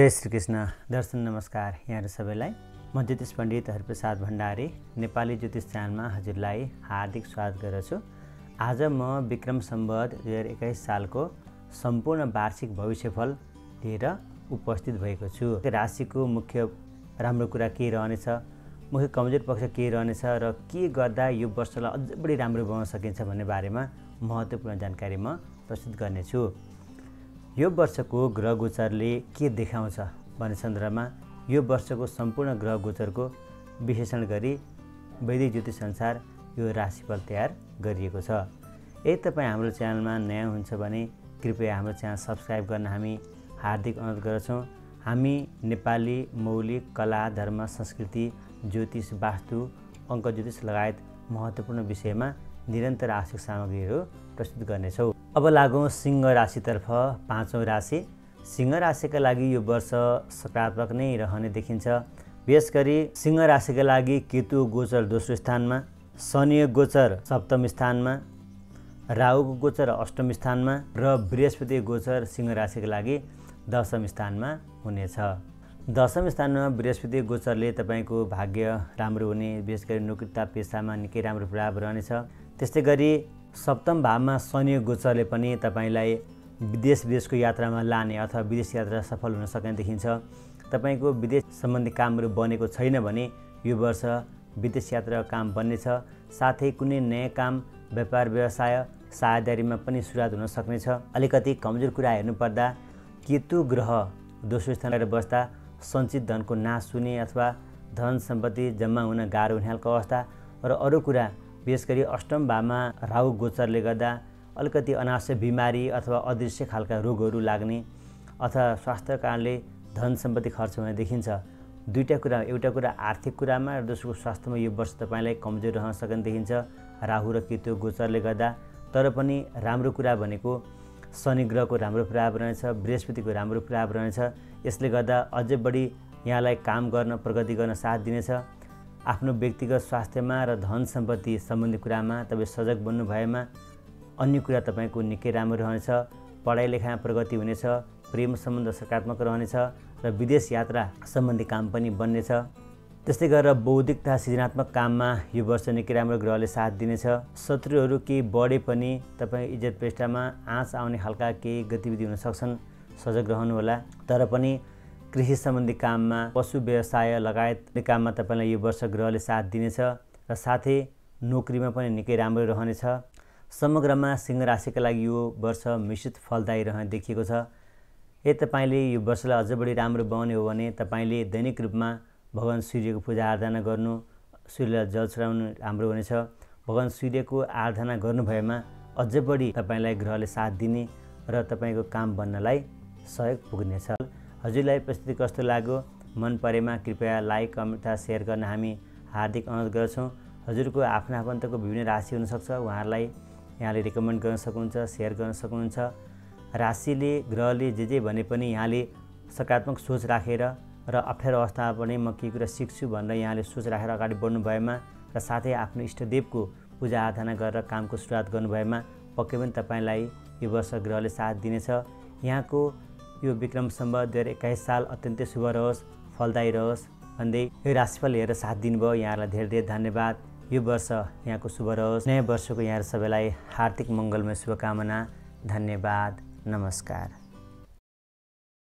जय श्रीकृष्ण दर्शन नमस्कार यहाँहरू सबैलाई। म ज्योतिष पण्डित हरिप्रसाद भण्डारी नेपाली ज्योतिष च्यानलमा हजुरलाई हार्दिक स्वागत गर्दछु। आज म विक्रम सम्बत दुई हजार एक्काइस सालको सम्पूर्ण वार्षिक भविष्यफल लिएर उपस्थित भएको छु। राशिको मुख्य राम्रो कुरा के रहनेछ मुख्य कमजोर पक्ष के रहनेछ र के गर्दा यो वर्षलाई अझ बढी राम्रो बनाउन सकिन्छ भन्ने बारेमा महत्त्वपूर्ण जानकारी म प्रस्तुत गर्नेछु। यो वर्षको ग्रह गोचरले के देखाउँछ भन्ने सन्दर्भमा यो वर्षको सम्पूर्ण ग्रह गोचरको विश्लेषण गरी वैदिक ज्योतिष अनुसार यो राशिफल तयार गरिएको छ। यदि तपाईँ हाम्रो च्यानलमा नयाँ हुन्छ भने कृपया हाम्रो च्यानल सब्सक्राइब गर्न हामी हार्दिक अनुरोध गर्दछौँ। हामी नेपाली मौलिक कला धर्म संस्कृति ज्योतिष वास्तु अङ्क ज्योतिष लगायत महत्त्वपूर्ण विषयमा निरन्तर आवश्यक सामग्रीहरू प्रस्तुत गर्नेछौँ। अब लागौँ सिंह राशितर्फ पाँचौँ राशि। सिंह राशिका लागि यो वर्ष सकारात्मक नै रहने देखिन्छ। विशेष गरी सिंह राशिका लागि केतु गोचर दोस्रो स्थानमा शनि गोचर सप्तम स्थानमा राहुको गोचर अष्टम स्थानमा र बृहस्पति गोचर सिंह राशिका लागि दशम स्थानमा हुनेछ। दशम स्थानमा बृहस्पति गोचरले तपाईँको भाग्य राम्रो हुने विशेष गरी नोकरीता पेसामा निकै राम्रो प्रभाव रहनेछ। त्यस्तै गरी सप्तम भावमा शनि गोचरले पनि तपाईँलाई विदेश विदेशको यात्रामा लाने अथवा विदेश यात्रा सफल हुन सक्ने देखिन्छ। तपाईँको विदेश सम्बन्धी कामहरू बनेको छैन भने यो वर्ष विदेश यात्रा काम बन्नेछ। साथै कुनै नयाँ काम व्यापार व्यवसाय साझेदारीमा पनि सुरुवात हुन सक्नेछ। अलिकति कमजोर कुरा हेर्नुपर्दा केतु ग्रह दोस्रो स्थानमा बस्दा सञ्चित धनको नाश हुने अथवा धन सम्पत्ति जम्मा हुन गाह्रो हुने खालको अवस्था। र अरू कुरा विशेष गरी अष्टम भावमा राहु गोचरले गर्दा अलिकति अनावश्यक बिमारी अथवा अदृश्य खालका रोगहरू लाग्ने अथवा स्वास्थ्य कारणले धन सम्पत्ति खर्च हुने देखिन्छ। दुईवटा कुरा एउटा कुरा आर्थिक कुरामा र दोस्रो स्वास्थ्यमा यो वर्ष तपाईँलाई कमजोर रहन सक्ने देखिन्छ। राहु र केतु गोचरले गर्दा तर पनि राम्रो कुरा भनेको शनि ग्रहको राम्रो प्रभाव रहनेछ बृहस्पतिको राम्रो प्रभाव रहनेछ। यसले गर्दा अझै बढी यहाँलाई काम गर्न प्रगति गर्न साथ दिनेछ। आफ्नो व्यक्तिगत स्वास्थ्यमा र धन सम्पत्ति सम्बन्धी कुरामा तपाईँ सजग बन्नु भएमा अन्य कुरा तपाईँको निकै राम्रो रहनेछ पढाइ लेखाइमा प्रगति हुनेछ प्रेम सम्बन्ध सकारात्मक रहनेछ र विदेश यात्रा सम्बन्धी काम पनि बन्नेछ। त्यस्तै गरेर बौद्धिक तथा सृजनात्मक काममा यो वर्ष निकै राम्रो ग्रहले साथ दिनेछ। शत्रुहरू केही बढे पनि तपाईँ इज्जत पेष्टामा आँच आउने खालका केही गतिविधि हुन सक्छन् सजग रहनुहोला। तर पनि कृषि सम्बन्धी काममा पशु व्यवसाय लगायत काममा तपाईँलाई यो वर्ष ग्रहले साथ दिनेछ र साथै नोकरीमा पनि निकै राम्रो रहनेछ। समग्रमा सिंह राशिका लागि यो वर्ष मिश्रित फलदायी रहने देखिएको छ। यदि तपाईँले यो वर्षलाई अझ बढी राम्रो बनाउने हो भने तपाईँले दैनिक रूपमा भगवान् सूर्यको पूजा आराधना गर्नु सूर्यलाई जल चढाउनु राम्रो हुनेछ। भगवान् सूर्यको आराधना गर्नु भएमा अझ बढी तपाईँलाई ग्रहले साथ दिने र तपाईँको काम बन्नलाई सहयोग पुग्नेछ। हजुरलाई प्रस्तुति कस्तो लाग्यो? मन परेमा कृपया लाइक कमेन्ट तथा सेयर गर्न हामी हार्दिक अनुरोध गर्छौँ। हजुरको आफ्नो आफन्तको विभिन्न राशि हुनसक्छ। उहाँहरूलाई यहाँले रिकमेन्ड गर्न सक्नुहुन्छ सेयर गर्न सक्नुहुन्छ। राशिले ग्रहले जे जे भने पनि यहाँले सकारात्मक सोच राखेर र अप्ठ्यारो अवस्थामा पनि म केही कुरा सिक्छु भनेर यहाँले सोच राखेर अगाडि बढ्नु भएमा र साथै आफ्नो इष्टदेवको पूजा आराधना गरेर कामको सुरुवात गर्नुभएमा पक्कै पनि तपाईँलाई यो वर्ष ग्रहले साथ दिनेछ। यहाँको यो विक्रम सम्बत दुई हजार एक्काइस साल अत्यन्तै शुभ रहोस् फलदायी रहोस् भन्दै यो राशिफल हेरेर साथ दिनुभयो। यहाँलाई धेरै धेरै धन्यवाद। यो वर्ष यहाँको शुभ रहोस्। नयाँ वर्षको यहाँहरू सबैलाई हार्दिक मङ्गलमय शुभकामना। धन्यवाद। नमस्कार।